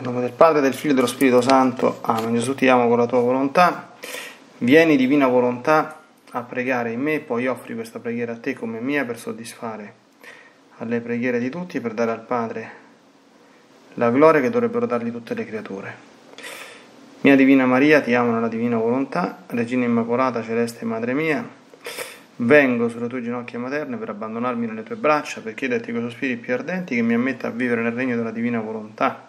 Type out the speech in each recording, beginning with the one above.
Nel nome del Padre, del Figlio e dello Spirito Santo. Amen. Gesù ti amo con la tua volontà. Vieni, divina volontà, a pregare in me, poi offri questa preghiera a te come mia per soddisfare alle preghiere di tutti per dare al Padre la gloria che dovrebbero dargli tutte le creature. Mia Divina Maria, ti amo nella divina volontà, Regina Immacolata, Celeste Madre mia, vengo sulle tue ginocchia materne per abbandonarmi nelle tue braccia, per chiederti con sospiri più ardenti che mi ammetta a vivere nel regno della divina volontà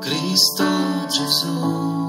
Dal Libro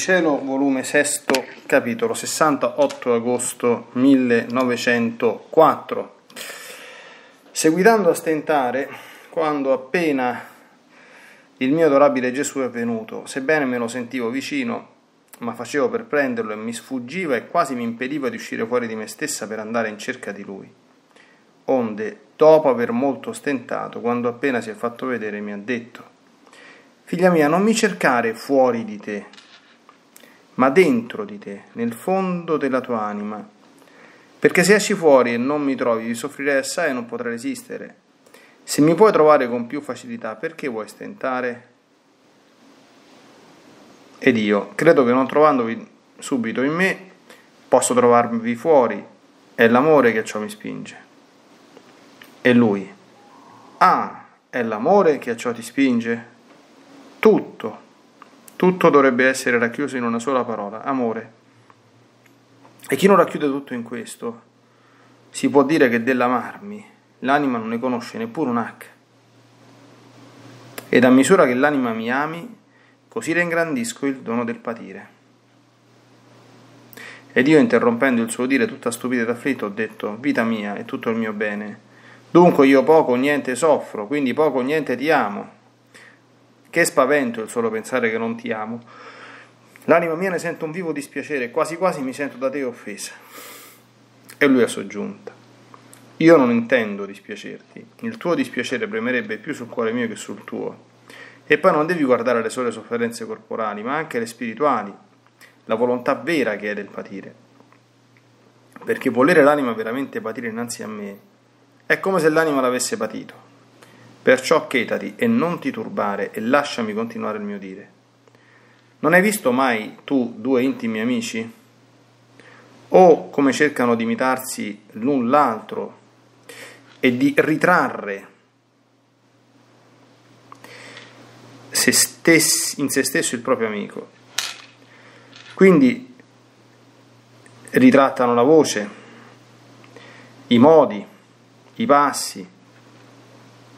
Cielo, volume 6, capitolo 68 agosto 1904. Seguitando a stentare, quando appena il mio adorabile Gesù è venuto, sebbene me lo sentivo vicino, ma facevo per prenderlo e mi sfuggiva e quasi mi impediva di uscire fuori di me stessa per andare in cerca di lui. Onde, dopo aver molto stentato, quando appena si è fatto vedere, mi ha detto, Figlia mia, non mi cercare fuori di te, ma dentro di te, nel fondo della tua anima. Perché se esci fuori e non mi trovi, vi soffrirei assai e non potrai resistere. Se mi puoi trovare con più facilità, perché vuoi stentare? Ed io, credo che non trovandovi subito in me, posso trovarvi fuori. È l'amore che a ciò mi spinge. E lui, ah, è l'amore che a ciò ti spinge? Tutto tutto dovrebbe essere racchiuso in una sola parola, amore. E chi non racchiude tutto in questo, si può dire che dell'amarmi l'anima non ne conosce neppure un H. Ed a misura che l'anima mi ami, così le ingrandisco il dono del patire. Ed io, interrompendo il suo dire tutta stupida ed afflitto, ho detto, vita mia è tutto il mio bene. Dunque io poco o niente soffro, quindi poco o niente ti amo. Che spavento il solo pensare che non ti amo. L'anima mia ne sente un vivo dispiacere quasi quasi mi sento da te offesa. E lui ha soggiunta. Io non intendo dispiacerti, il tuo dispiacere premerebbe più sul cuore mio che sul tuo. E poi non devi guardare le sole sofferenze corporali, ma anche le spirituali, la volontà vera che è del patire. Perché volere l'anima veramente patire innanzi a me è come se l'anima l'avesse patito. Perciò chetati e non ti turbare e lasciami continuare il mio dire. Non hai visto mai tu due intimi amici? O come cercano di imitarsi l'un l'altro e di ritrarre se stessi, in se stesso il proprio amico. Quindi ritrattano la voce, i modi, i passi,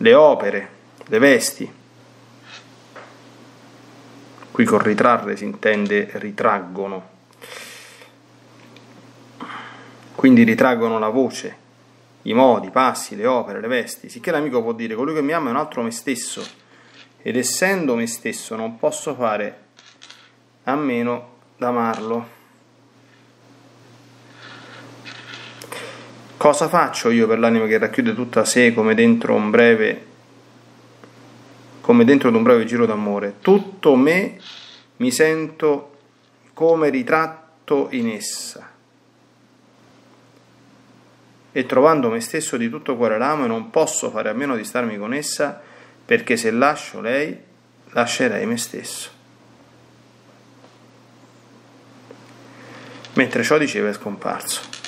le opere, le vesti. Qui con ritrarre si intende ritraggono. Quindi ritraggono la voce, i modi, i passi, le opere, le vesti, sicché l'amico può dire colui che mi ama è un altro me stesso, ed essendo me stesso non posso fare a meno d'amarlo. Cosa faccio io per l'anima che racchiude tutta sé come dentro un breve come dentro ad un breve giro d'amore? Tutto me mi sento come ritratto in essa e trovando me stesso di tutto cuore l'amo non posso fare a meno di starmi con essa, perché se lascio lei, lascerei me stesso. Mentre ciò diceva è scomparso.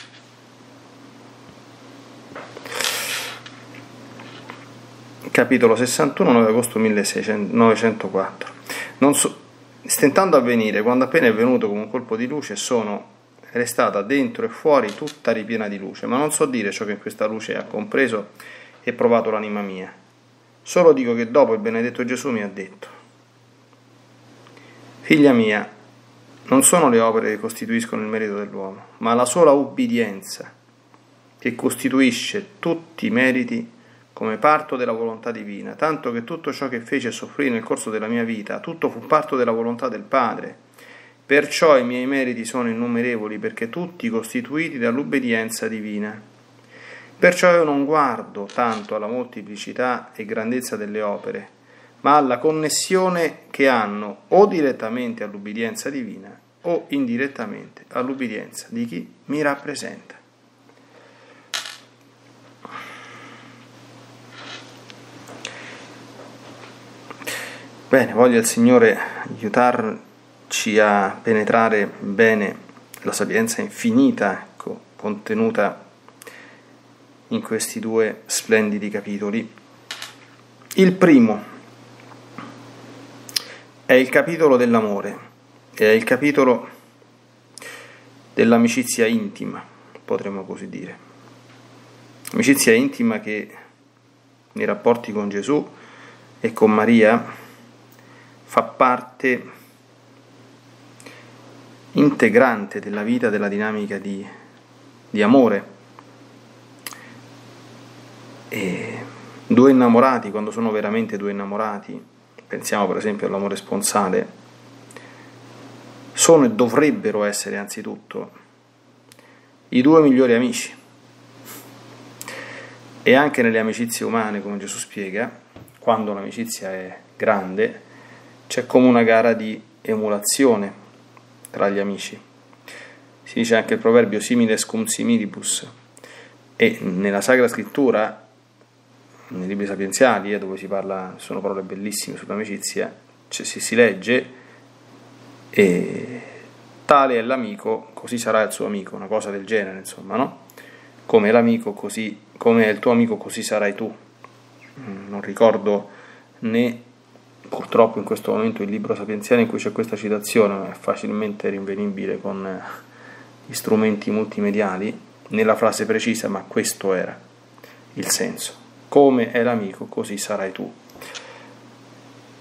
Capitolo 61, 9 agosto 1904. Non so, stentando a venire, quando appena è venuto come un colpo di luce, sono restata dentro e fuori tutta ripiena di luce, ma non so dire ciò che questa luce ha compreso e provato l'anima mia. Solo dico che dopo il benedetto Gesù mi ha detto, Figlia mia, non sono le opere che costituiscono il merito dell'uomo, ma la sola ubbidienza che costituisce tutti i meriti come parto della volontà divina, tanto che tutto ciò che fece soffrire nel corso della mia vita, tutto fu parto della volontà del Padre, Perciò i miei meriti sono innumerevoli perché tutti costituiti dall'obbedienza divina. Perciò io non guardo tanto alla molteplicità e grandezza delle opere, ma alla connessione che hanno o direttamente all'ubbidienza divina o indirettamente all'ubbidienza di chi mi rappresenta. Bene, voglio il Signore aiutarci ci a penetrare bene la sapienza infinita ecco, contenuta in questi due splendidi capitoli. Il primo è il capitolo dell'amore, è il capitolo dell'amicizia intima, potremmo così dire. Amicizia intima che nei rapporti con Gesù e con Maria fa parte integrante della vita, della dinamica di, di amore. E due innamorati, quando sono veramente due innamorati, pensiamo per esempio all'amore sponsale, sono e dovrebbero essere anzitutto i due migliori amici. E anche nelle amicizie umane, come Gesù spiega, quando l'amicizia è grande, c'è come una gara di emulazione tra gli amici. Si dice anche il proverbio similes cum similibus e nella Sacra Scrittura, nei libri sapienziali, eh, dove si parla, sono parole bellissime sull'amicizia, cioè, si, si legge e tale è l'amico, così sarà il suo amico, una cosa del genere, insomma, no? Come l'amico, così, come è il tuo amico, così sarai tu. Mm, non ricordo né purtroppo in questo momento il libro sapienziale in cui c'è questa citazione è facilmente rinvenibile con gli strumenti multimediali nella frase precisa, ma questo era. il senso. Come è l'amico, così sarai tu.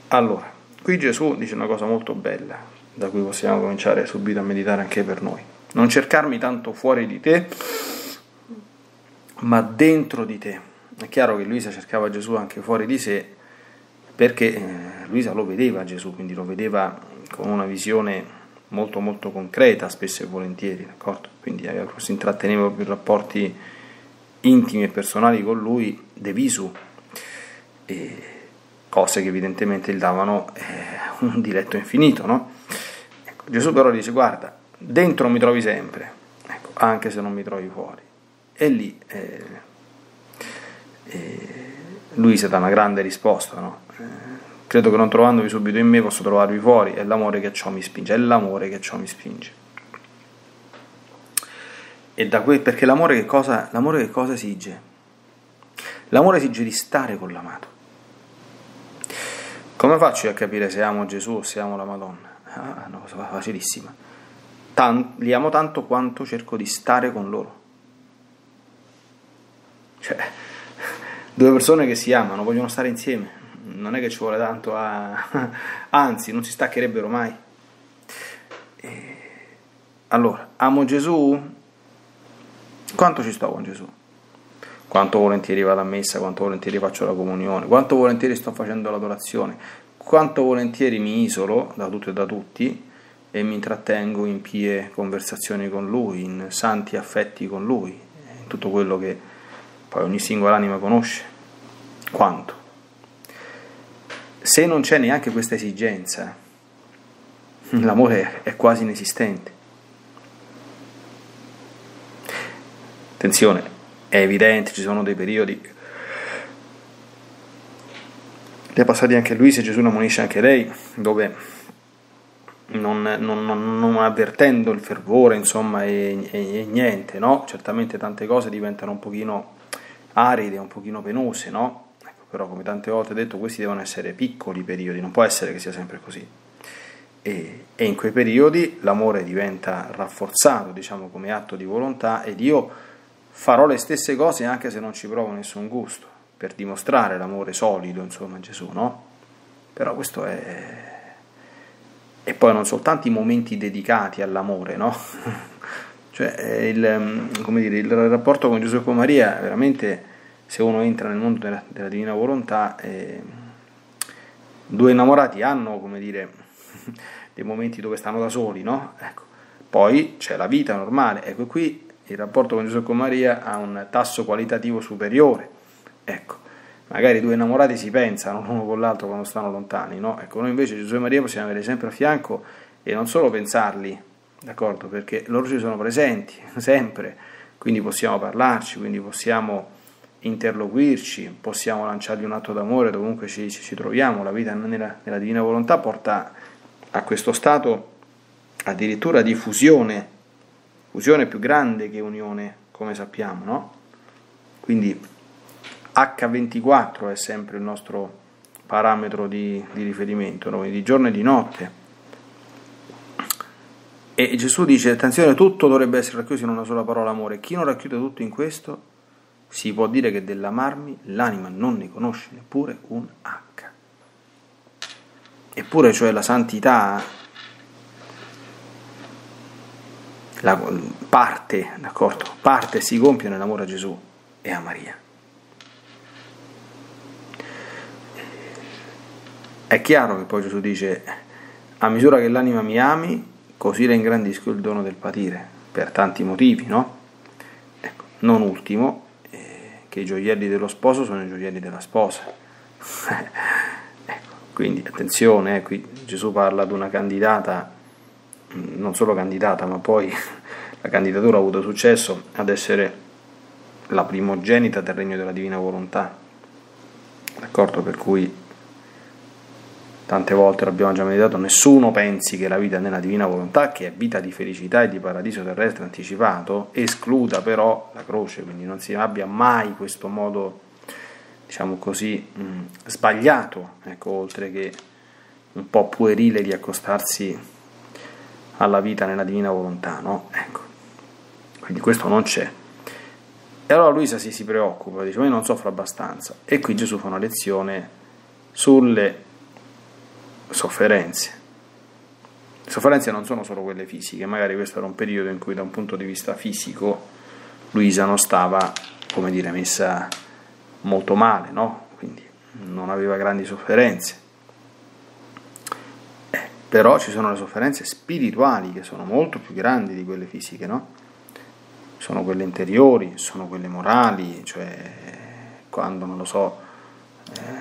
Allora, qui Gesù dice una cosa molto bella, da cui possiamo cominciare subito a meditare anche per noi. Non cercarmi tanto fuori di te, ma dentro di te. È chiaro che Luisa cercava Gesù anche fuori di sé, perché eh, Luisa lo vedeva Gesù, quindi lo vedeva con una visione molto molto concreta, spesso e volentieri, d'accordo? Quindi eh, si intratteneva più rapporti intimi e personali con lui de visu, e cose che evidentemente gli davano eh, un diletto infinito, no? Ecco, Gesù però dice, guarda, dentro mi trovi sempre, ecco, anche se non mi trovi fuori. E lì eh, eh, lui dà una grande risposta, no? Credo che non trovandovi subito in me posso trovarvi fuori, è l'amore che ciò mi spinge, è l'amore che ciò mi spinge. E da que- perché l'amore che, cosa, l'amore che cosa esige? L'amore esige di stare con l'amato. Come faccio a capire se amo Gesù o se amo la Madonna? Ah, una cosa facilissima. Tan- li amo tanto quanto cerco di stare con loro. Cioè, due persone che si amano vogliono stare insieme non è che ci vuole tanto a... anzi non si staccherebbero mai. E... Allora, amo Gesù? Quanto ci sto con Gesù? Quanto volentieri vado a messa, quanto volentieri faccio la comunione, quanto volentieri sto facendo l'adorazione, quanto volentieri mi isolo da tutto e da tutti e mi intrattengo in pie conversazioni con Lui, in santi affetti con Lui, in tutto quello che poi ogni singola anima conosce. Quanto? Se non c'è neanche questa esigenza, l'amore è quasi inesistente. Attenzione, è evidente, ci sono dei periodi. Le ha passati anche lui, se Gesù non ammonisce anche lei, dove non, non, non, non, avvertendo il fervore, insomma, e, e, e, niente, no? Certamente tante cose diventano un pochino aride, un pochino penose, no? Però come tante volte detto questi devono essere piccoli periodi, non può essere che sia sempre così. E, e in quei periodi l'amore diventa rafforzato, diciamo, come atto di volontà ed io farò le stesse cose anche se non ci provo nessun gusto, per dimostrare l'amore solido, insomma, Gesù, no? Però questo è... E poi non soltanto i momenti dedicati all'amore, no? cioè il, dire, il rapporto con Gesù e con Maria veramente se uno entra nel mondo della, della divina volontà, eh, due innamorati hanno, come dire, dei momenti dove stanno da soli, no? Ecco. Poi c'è la vita normale, ecco qui il rapporto con Gesù e con Maria ha un tasso qualitativo superiore, ecco. Magari due innamorati si pensano l'uno con l'altro quando stanno lontani, no? Ecco, noi invece Gesù e Maria possiamo avere sempre a fianco e non solo pensarli, d'accordo? Perché loro ci sono presenti, sempre, quindi possiamo parlarci, quindi possiamo interloquirci, possiamo lanciargli un atto d'amore dovunque ci, ci troviamo, la vita nella, nella, divina volontà porta a questo stato addirittura di fusione, fusione più grande che unione, come sappiamo, no? Quindi H24 è sempre il nostro parametro di, di riferimento, no? di giorno e di notte. E Gesù dice, attenzione, tutto dovrebbe essere racchiuso in una sola parola amore. Chi non racchiude tutto in questo si può dire che dell'amarmi l'anima non ne conosce neppure un H. Eppure, cioè, la santità la parte, d'accordo? Parte si compie nell'amore a Gesù e a Maria. È chiaro che poi Gesù dice, a misura che l'anima mi ami, così le ingrandisco il dono del patire, per tanti motivi, no? Ecco, non ultimo, che i gioielli dello sposo sono i gioielli della sposa. ecco, quindi attenzione, eh, qui Gesù parla ad una candidata, mm, non solo candidata, ma poi la candidatura ha avuto successo ad essere la primogenita del regno della divina volontà. D'accordo? Per cui tante volte l'abbiamo già meditato, nessuno pensi che la vita nella divina volontà, che è vita di felicità e di paradiso terrestre anticipato, escluda però la croce, quindi non si abbia mai questo modo, diciamo così, mh, sbagliato, ecco, oltre che un po' puerile di accostarsi alla vita nella divina volontà, no? Ecco. Quindi questo non c'è. E allora Luisa si, si preoccupa, dice ma io non soffro abbastanza. E qui Gesù fa una lezione sulle sofferenze. Le sofferenze non sono solo quelle fisiche, magari questo era un periodo in cui da un punto di vista fisico Luisa non stava, come dire, messa molto male, no? Quindi non aveva grandi sofferenze. Eh, però ci sono le sofferenze spirituali che sono molto più grandi di quelle fisiche, no? Sono quelle interiori, sono quelle morali, cioè quando, non lo so,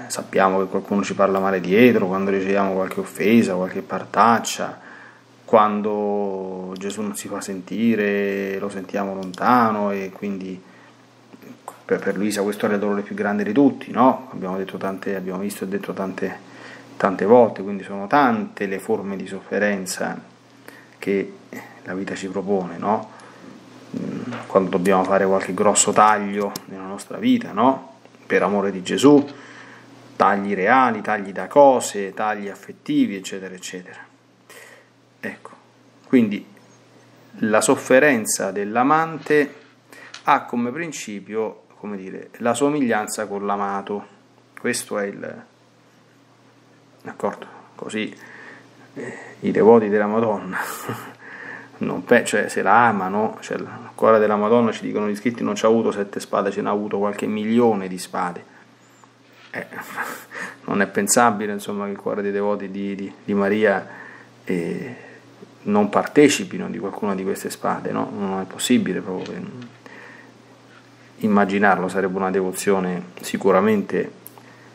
sappiamo che qualcuno ci parla male dietro, quando riceviamo qualche offesa, qualche partaccia, quando Gesù non si fa sentire, lo sentiamo lontano e quindi per, Luisa questo era il dolore più grande di tutti, no? Abbiamo, tante, abbiamo visto e detto tante, tante volte, quindi sono tante le forme di sofferenza che la vita ci propone, no? Quando dobbiamo fare qualche grosso taglio nella nostra vita, no? Per amore di Gesù, tagli reali, tagli da cose, tagli affettivi, eccetera, eccetera. Ecco, quindi la sofferenza dell'amante ha come principio come dire, la somiglianza con l'amato. Questo è il... D'accordo? Così eh, i devoti della Madonna, pe- cioè se la amano, cioè il cuore della Madonna ci dicono gli scritti non ci ha avuto sette spade, ce n'ha avuto qualche milione di spade. Eh, non è pensabile insomma, che il cuore dei devoti di, di, di Maria eh, non partecipino di qualcuna di queste spade, no? non è possibile proprio immaginarlo sarebbe una devozione sicuramente,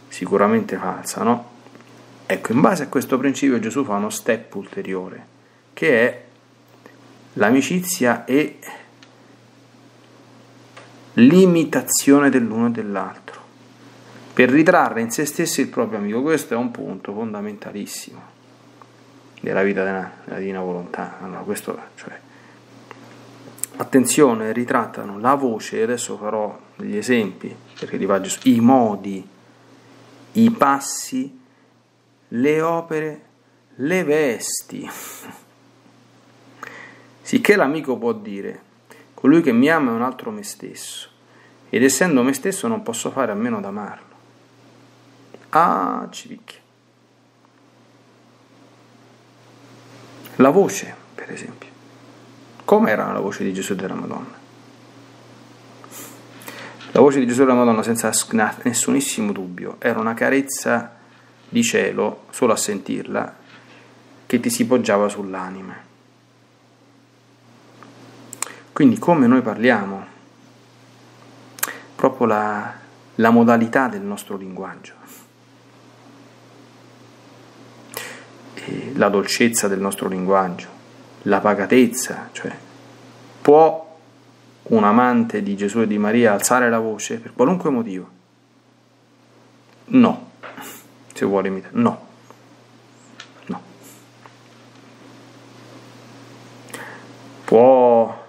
sicuramente falsa, no? Ecco, in base a questo principio Gesù fa uno step ulteriore, che è l'amicizia e l'imitazione dell'uno e dell'altro, per ritrarre in se stessi il proprio amico. Questo è un punto fondamentalissimo della vita della, della divina volontà. Allora, questo, cioè, attenzione, ritrattano la voce, adesso farò degli esempi, perché li faccio, i modi, i passi, le opere, le vesti. Sicché l'amico può dire, colui che mi ama è un altro me stesso, ed essendo me stesso non posso fare a meno d'amarlo. Ah, ci picchia. La voce, per esempio. Come era la voce di Gesù e della Madonna? La voce di Gesù e della Madonna, senza nessunissimo dubbio, era una carezza di cielo, solo a sentirla, che ti si poggiava sull'anima. Quindi come noi parliamo, proprio la, la modalità del nostro linguaggio, la dolcezza del nostro linguaggio, la pacatezza, cioè può un amante di Gesù e di Maria alzare la voce per qualunque motivo? No, se vuole imitare, no, no. Può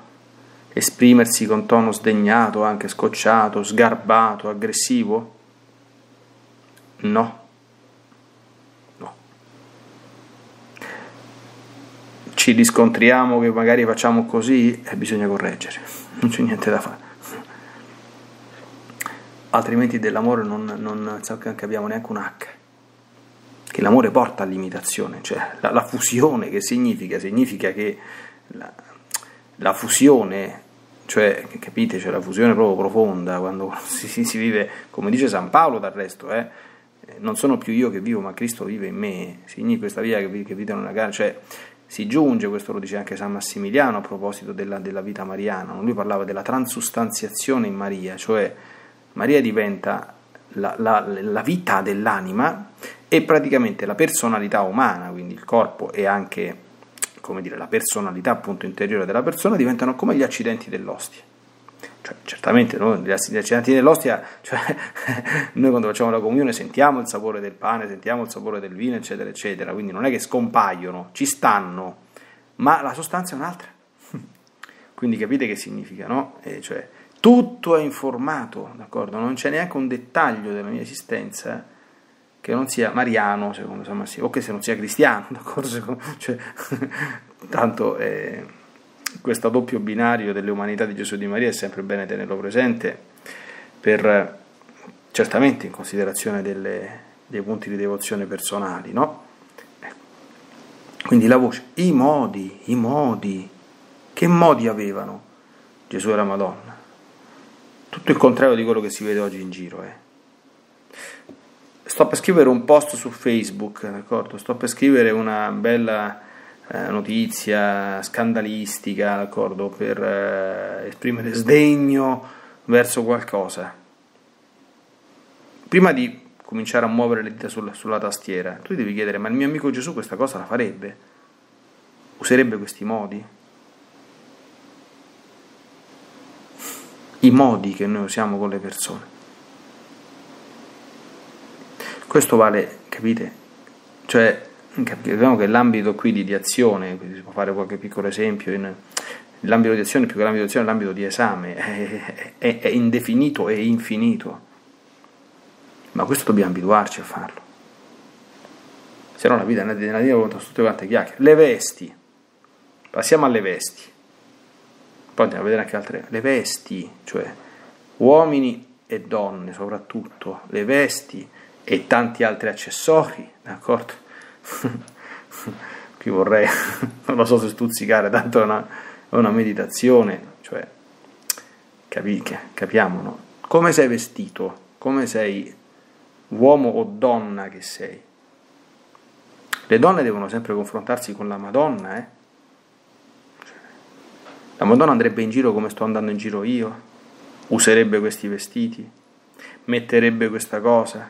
esprimersi con tono sdegnato, anche scocciato, sgarbato, aggressivo? No. Ci riscontriamo che magari facciamo così e bisogna correggere, non c'è niente da fare. Altrimenti dell'amore non, non capiamo neanche un H. Che l'amore porta all'imitazione, cioè la, la fusione che significa? Significa che la, la fusione cioè, capite, c'è la fusione proprio profonda quando si, si, si, vive, come dice San Paolo del resto, eh, non sono più io che vivo, ma Cristo vive in me, significa questa via che, che vita nella gara, cioè si giunge, questo lo dice anche San Massimiliano a proposito della, della vita mariana, lui parlava della transustanziazione in Maria, cioè Maria diventa la, la, la, vita dell'anima e praticamente la personalità umana, quindi il corpo e anche come dire, la personalità appunto interiore della persona diventano come gli accidenti dell'ostia. Cioè, certamente no? gli accidenti dell'ostia, cioè, noi quando facciamo la comunione sentiamo il sapore del pane, sentiamo il sapore del vino, eccetera, eccetera, quindi non è che scompaiono, ci stanno, ma la sostanza è un'altra. Quindi capite che significa, no? Eh, cioè, tutto è informato, d'accordo? Non c'è neanche un dettaglio della mia esistenza che non sia mariano, secondo San Massimo, o che se non sia cristiano, d'accordo? Cioè, tanto... Eh, questo doppio binario delle umanità di Gesù e di Maria è sempre bene tenerlo presente per certamente in considerazione delle, dei punti di devozione personali, no? Ecco. Quindi la voce, i modi, i modi, che modi avevano Gesù e la Madonna? Tutto il contrario di quello che si vede oggi in giro, eh. Sto per scrivere un post su Facebook, d'accordo? Sto per scrivere una bella eh, notizia scandalistica, d'accordo? Per eh, esprimere sdegno verso qualcosa. Prima di cominciare a muovere le dita sulla, sulla tastiera, tu devi chiedere, ma il mio amico Gesù questa cosa la farebbe? Userebbe questi modi? I modi che noi usiamo con le persone. Questo vale, capite? Cioè, capiamo che l'ambito qui di, azione, si può fare qualche piccolo esempio, in, l'ambito di azione più che l'ambito di azione è l'ambito di esame, è, è, è indefinito e infinito. Ma questo dobbiamo abituarci a farlo. Se no la vita nella vita conta tutte quante chiacchiere. Le vesti. Passiamo alle vesti. Poi andiamo a vedere anche altre. Le vesti, cioè uomini e donne soprattutto, le vesti e tanti altri accessori, d'accordo? Qui vorrei, non lo so se stuzzicare, tanto è una, è una meditazione, cioè capi, capiamo, no? Come sei vestito, come sei uomo o donna che sei. Le donne devono sempre confrontarsi con la Madonna, eh? La Madonna andrebbe in giro come sto andando in giro io, userebbe questi vestiti, metterebbe questa cosa,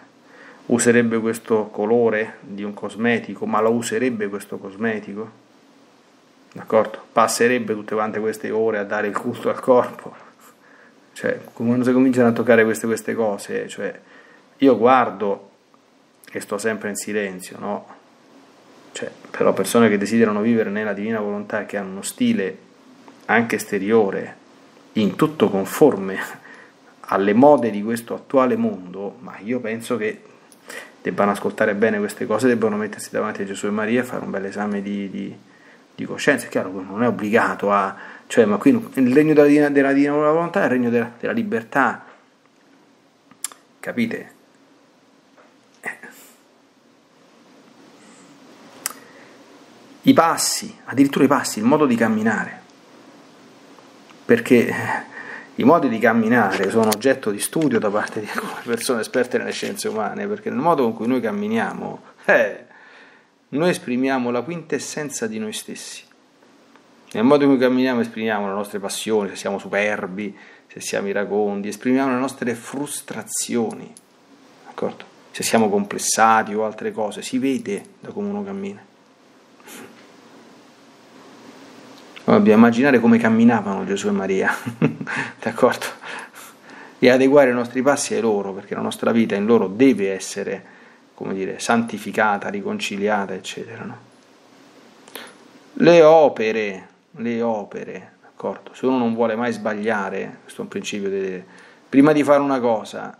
userebbe questo colore di un cosmetico, ma lo userebbe questo cosmetico? D'accordo? Passerebbe tutte quante queste ore a dare il culto al corpo? Cioè, quando si cominciano a toccare queste, queste cose, cioè, io guardo e sto sempre in silenzio, no? Cioè, però persone che desiderano vivere nella divina volontà che hanno uno stile anche esteriore, in tutto conforme alle mode di questo attuale mondo, ma io penso che debbano ascoltare bene queste cose, debbano mettersi davanti a Gesù e Maria e fare un bel esame di, di, di coscienza. È chiaro che non è obbligato a... cioè, ma qui il regno della, della divina volontà è il regno della, della libertà. Capite? Eh. I passi, addirittura i passi, il modo di camminare. Perché i modi di camminare sono oggetto di studio da parte di alcune persone esperte nelle scienze umane, perché nel modo con cui noi camminiamo, eh, noi esprimiamo la quintessenza di noi stessi. Nel modo in cui camminiamo esprimiamo le nostre passioni, se siamo superbi, se siamo iracondi, esprimiamo le nostre frustrazioni, d'accordo? Se siamo complessati o altre cose, si vede da come uno cammina. Dobbiamo immaginare come camminavano Gesù e Maria, d'accordo? E adeguare i nostri passi ai loro, perché la nostra vita in loro deve essere, come dire, santificata, riconciliata, eccetera. No? Le opere, le opere, d'accordo? Se uno non vuole mai sbagliare, questo è un principio, di, prima di fare una cosa,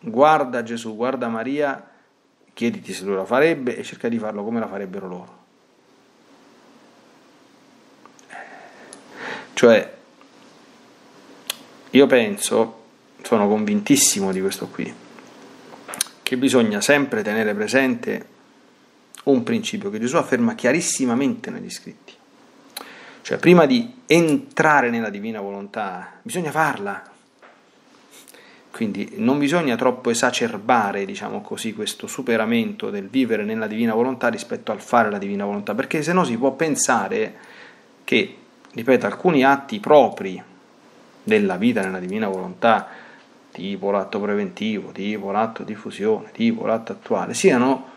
guarda Gesù, guarda Maria, chiediti se lui la farebbe e cerca di farlo come la farebbero loro. Cioè, io penso, sono convintissimo di questo qui, che bisogna sempre tenere presente un principio che Gesù afferma chiarissimamente negli scritti. Cioè, prima di entrare nella divina volontà, bisogna farla. Quindi non bisogna troppo esacerbare, diciamo così, questo superamento del vivere nella divina volontà rispetto al fare la divina volontà, perché se no si può pensare che ripeto, alcuni atti propri della vita nella divina volontà, tipo l'atto preventivo, tipo l'atto di fusione, tipo l'atto attuale, siano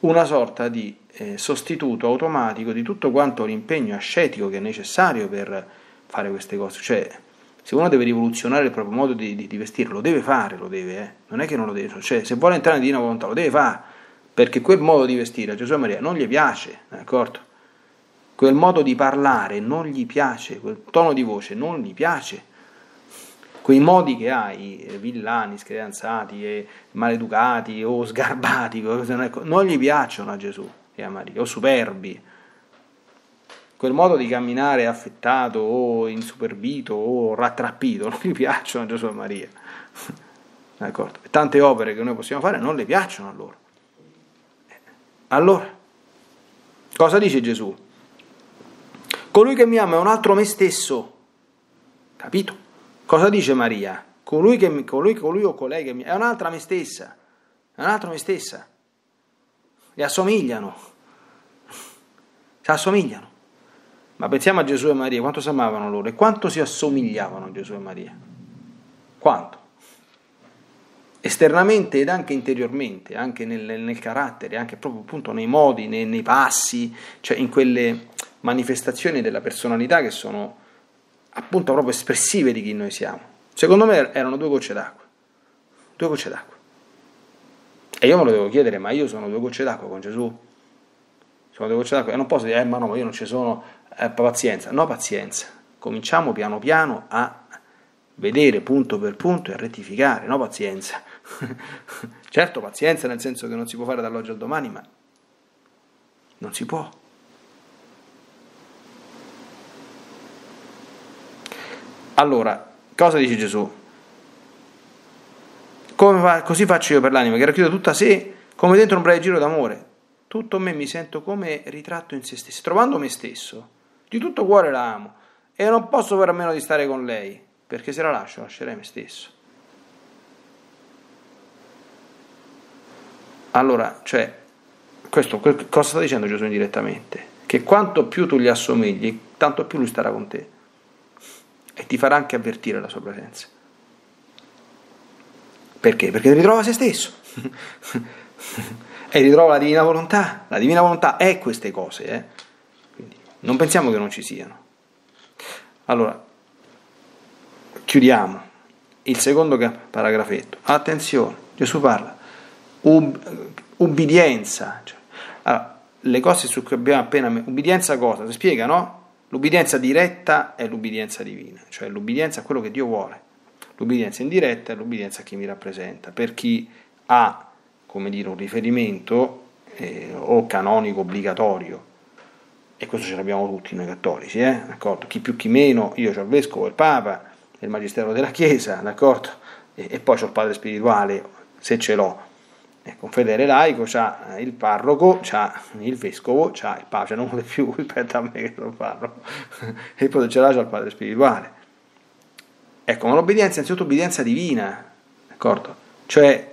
una sorta di eh, sostituto automatico di tutto quanto l'impegno ascetico che è necessario per fare queste cose. Cioè, se uno deve rivoluzionare il proprio modo di, di, di vestire, lo deve fare, lo deve, eh? non è che non lo deve, cioè, se vuole entrare nella divina volontà, lo deve fare, perché quel modo di vestire a Gesù e Maria non gli piace, d'accordo? Quel modo di parlare non gli piace, quel tono di voce non gli piace, quei modi che hai, eh, villani, screanzati, e maleducati o sgarbati, non gli piacciono a Gesù e a Maria, o superbi. quel modo di camminare affettato o insuperbito o rattrappito non gli piacciono a Gesù e Maria. D'accordo? Tante opere che noi possiamo fare non le piacciono a loro. Allora, cosa dice Gesù? Colui che mi ama è un altro me stesso. Capito? Cosa dice Maria? Colui, che, colui, colui o colei che mi è un'altra me stessa. È un'altra me stessa. Le assomigliano. Si assomigliano. Ma pensiamo a Gesù e Maria, quanto si amavano loro e quanto si assomigliavano a Gesù e Maria. Quanto? Esternamente ed anche interiormente, anche nel, nel carattere, anche proprio appunto nei modi, nei, nei passi, cioè in quelle manifestazioni della personalità che sono appunto proprio espressive di chi noi siamo. Secondo me erano due gocce d'acqua. Due gocce d'acqua. E io me lo devo chiedere, ma io sono due gocce d'acqua con Gesù? Sono due gocce d'acqua e non posso dire, eh ma no, ma io non ci sono, eh, pazienza. No, pazienza. Cominciamo piano piano a vedere punto per punto e a rettificare, no pazienza. certo, pazienza nel senso che non si può fare dall'oggi al domani, ma non si può. Allora, cosa dice Gesù? Fa, così faccio io per l'anima che racchiude tutta sé come dentro un breve giro d'amore. Tutto me mi sento come ritratto in se stesso, trovando me stesso. Di tutto cuore la amo e non posso fare a meno di stare con lei, perché se la lascio lascerei me stesso. Allora, cioè, questo cosa sta dicendo Gesù indirettamente? Che quanto più tu gli assomigli, tanto più lui starà con te e ti farà anche avvertire la sua presenza. Perché? Perché ritrova se stesso e ritrova la divina volontà. La divina volontà è queste cose, eh? Quindi non pensiamo che non ci siano. Allora, chiudiamo il secondo paragrafetto. Attenzione, Gesù parla, ub, ubbidienza. Cioè, allora, le cose su cui abbiamo appena... Ubbidienza cosa? Si spiega, no? L'ubbidienza diretta è l'ubbidienza divina, cioè l'ubbidienza a quello che Dio vuole. L'ubbidienza indiretta è l'ubbidienza a chi mi rappresenta. Per chi ha, come dire, un riferimento eh, o canonico obbligatorio, e questo ce l'abbiamo tutti noi cattolici, eh? Chi più chi meno, io ho il vescovo, il papa, il magistero della Chiesa, d'accordo? E, e poi ho il padre spirituale, se ce l'ho, Ecco, un fedele laico c'ha il parroco, c'ha il vescovo, c'ha il cioè non vuole più rispetto a me che sono parroco, e poi ce l'ha c'ha il padre spirituale. Ecco, ma l'obbedienza è innanzitutto obbedienza divina, d'accordo? Cioè,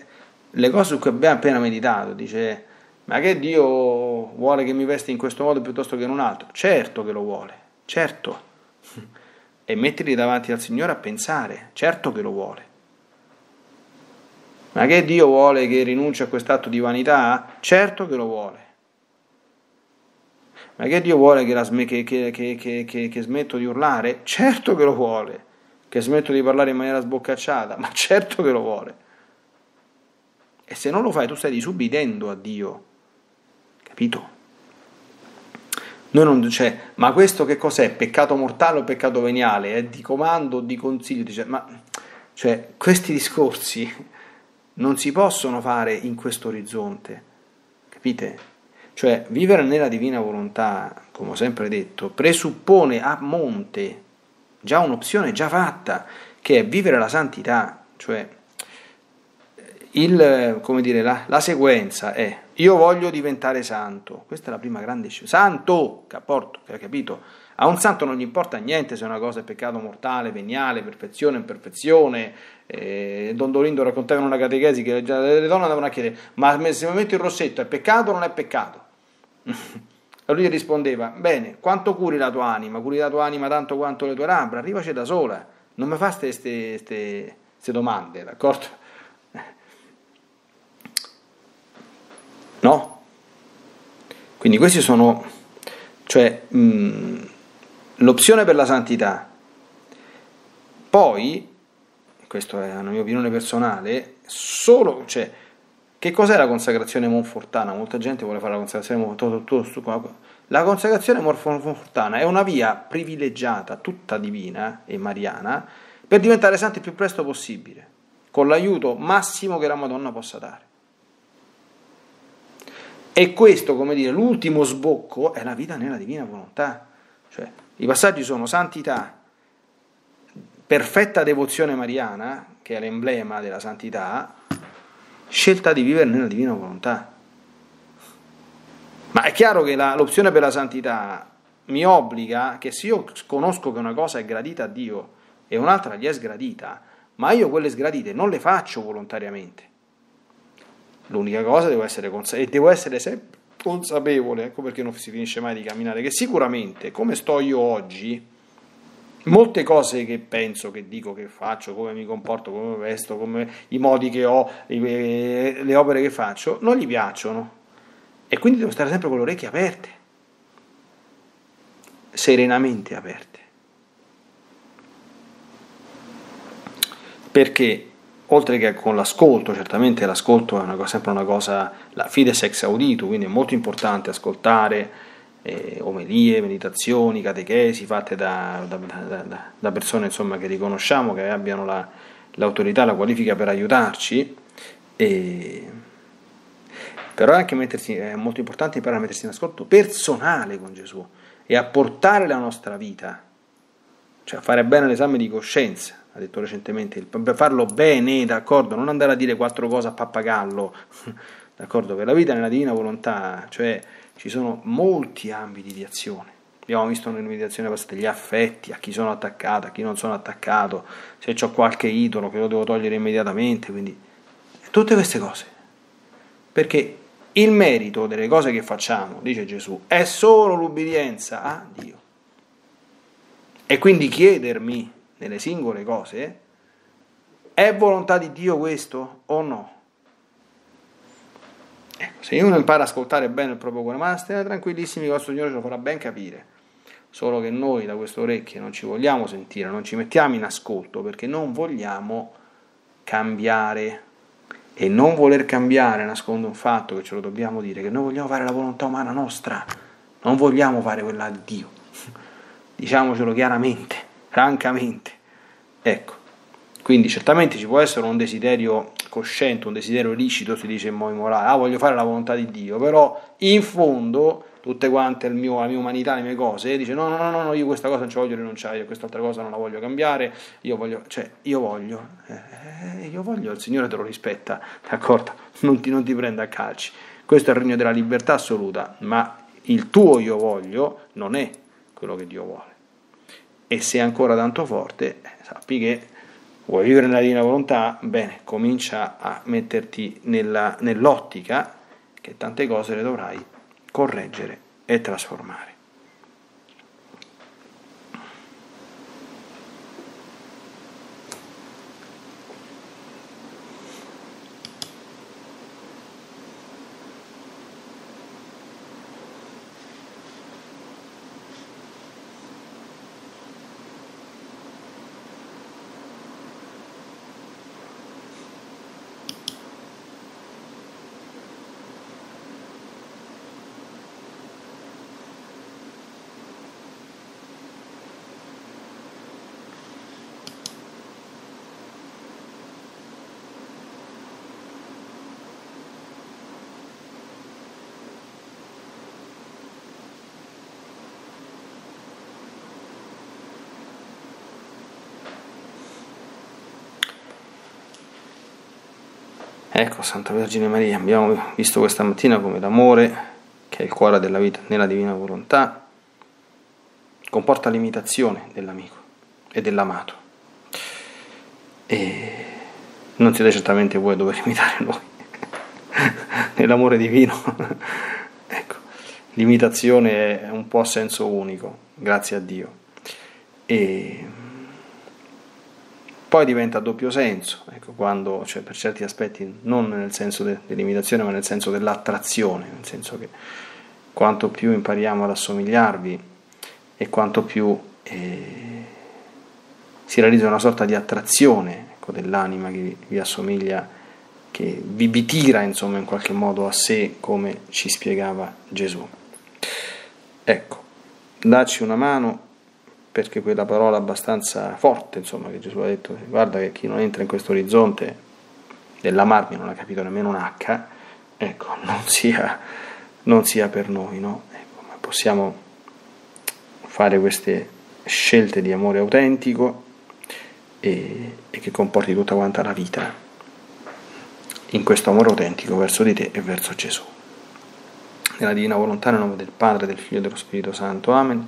le cose su cui abbiamo appena meditato, dice, ma che Dio vuole che mi vesti in questo modo piuttosto che in un altro? Certo che lo vuole, certo. E metterli davanti al Signore a pensare, certo che lo vuole. Ma che Dio vuole che rinunci a quest'atto di vanità? Certo che lo vuole. Ma che Dio vuole che, sm- che, che, che, smetto di urlare? Certo che lo vuole. Che smetto di parlare in maniera sboccacciata? Ma certo che lo vuole. E se non lo fai tu stai disubbidendo a Dio. Capito? Non, cioè, ma questo che cos'è? Peccato mortale o peccato veniale? È di comando o di consiglio? Dice, ma cioè, questi discorsi non si possono fare in questo orizzonte, capite? Cioè vivere nella divina volontà, come ho sempre detto, presuppone a monte già un'opzione già fatta, che è vivere la santità, cioè il, dire, la, la, sequenza è io voglio diventare santo, questa è la prima grande scelta, santo, capporto, capito? A un santo non gli importa niente se una cosa è peccato mortale, veniale, perfezione, imperfezione. Eh, Don Dolindo raccontava in una catechesi che le donne andavano a chiedere: Ma se mi metto il rossetto è peccato o non è peccato? e lui rispondeva: Bene, quanto curi la tua anima? Curi la tua anima tanto quanto le tue labbra? Arrivaci da sola, non mi fa queste domande, d'accordo? No? Quindi questi sono, cioè, mh, mm, l'opzione per la santità. Poi, questa è una mia opinione personale, solo, cioè, che cos'è la consacrazione monfortana? Molta gente vuole fare la consacrazione monfortana. La consacrazione monfortana è una via privilegiata, tutta divina e mariana, per diventare santi il più presto possibile, con l'aiuto massimo che la Madonna possa dare. E questo, come dire, l'ultimo sbocco è la vita nella divina volontà. Cioè, I passaggi sono santità, perfetta devozione mariana, che è l'emblema della santità, scelta di vivere nella divina volontà. Ma è chiaro che la, l'opzione per la santità mi obbliga che se io conosco che una cosa è gradita a Dio e un'altra gli è sgradita, ma io quelle sgradite non le faccio volontariamente. L'unica cosa devo essere consapevole, e devo essere sempre consapevole, ecco perché non si finisce mai di camminare, che sicuramente come sto io oggi, molte cose che penso, che dico, che faccio, come mi comporto, come vesto, come i modi che ho, le opere che faccio, non gli piacciono. E quindi devo stare sempre con le orecchie aperte, serenamente aperte. Perché oltre che con l'ascolto, certamente l'ascolto è una cosa, sempre una cosa, la fides ex audito, quindi è molto importante ascoltare eh, omelie, meditazioni, catechesi fatte da, da, da, da persone insomma, che riconosciamo, che abbiano la, l'autorità, la qualifica per aiutarci, e... però è anche mettersi, è molto importante imparare a mettersi in ascolto personale con Gesù e a portare la nostra vita, cioè a fare bene l'esame di coscienza ha detto recentemente, per farlo bene, d'accordo, non andare a dire quattro cose a pappagallo, d'accordo, per la vita nella divina volontà, cioè ci sono molti ambiti di azione. Abbiamo visto nelle meditazioni passate gli affetti, a chi sono attaccato, a chi non sono attaccato, se ho qualche idolo che lo devo togliere immediatamente, quindi tutte queste cose. Perché il merito delle cose che facciamo, dice Gesù, è solo l'ubbidienza a Dio. E quindi chiedermi nelle singole cose, è volontà di Dio questo o no? Ecco, se uno impara ad ascoltare bene il proprio cuore, ma state tranquillissimi che il Signore ce lo farà ben capire. Solo che noi da queste orecchie non ci vogliamo sentire, non ci mettiamo in ascolto perché non vogliamo cambiare. E non voler cambiare nasconde un fatto che ce lo dobbiamo dire, che noi vogliamo fare la volontà umana nostra, non vogliamo fare quella di Dio. Diciamocelo chiaramente francamente. Ecco, quindi certamente ci può essere un desiderio cosciente, un desiderio licito, si dice in modo morale, ah voglio fare la volontà di Dio, però in fondo tutte quante mio, la mia umanità, le mie cose, dice no, no, no, no, io questa cosa non ci voglio rinunciare, io quest'altra cosa non la voglio cambiare, io voglio, cioè, io voglio, eh, io voglio, il Signore te lo rispetta, d'accordo? Non ti, non ti prenda a calci. Questo è il regno della libertà assoluta, ma il tuo io voglio non è quello che Dio vuole e se ancora tanto forte, eh, sappi che vuoi vivere nella divina volontà, bene, comincia a metterti nella, nell'ottica che tante cose le dovrai correggere e trasformare. Ecco, Santa Vergine Maria, abbiamo visto questa mattina come l'amore, che è il cuore della vita nella divina volontà, comporta l'imitazione dell'amico e dell'amato. E non siete certamente voi a dover imitare noi nell'amore divino. ecco, l'imitazione è un po' a senso unico, grazie a Dio. E poi diventa a doppio senso, ecco, quando, cioè per certi aspetti non nel senso de, dell'imitazione ma nel senso dell'attrazione, nel senso che quanto più impariamo ad assomigliarvi e quanto più eh, si realizza una sorta di attrazione ecco, dell'anima che vi, assomiglia, che vi, vi tira insomma in qualche modo a sé come ci spiegava Gesù. Ecco, dacci una mano perché quella parola abbastanza forte, insomma, che Gesù ha detto, guarda che chi non entra in questo orizzonte dell'amarmi non ha capito nemmeno un H, ecco, non sia, non sia per noi, no? Ecco, ma possiamo fare queste scelte di amore autentico e, e che comporti tutta quanta la vita in questo amore autentico verso di te e verso Gesù. Nella divina volontà, nel nome del Padre, del Figlio e dello Spirito Santo. Amen.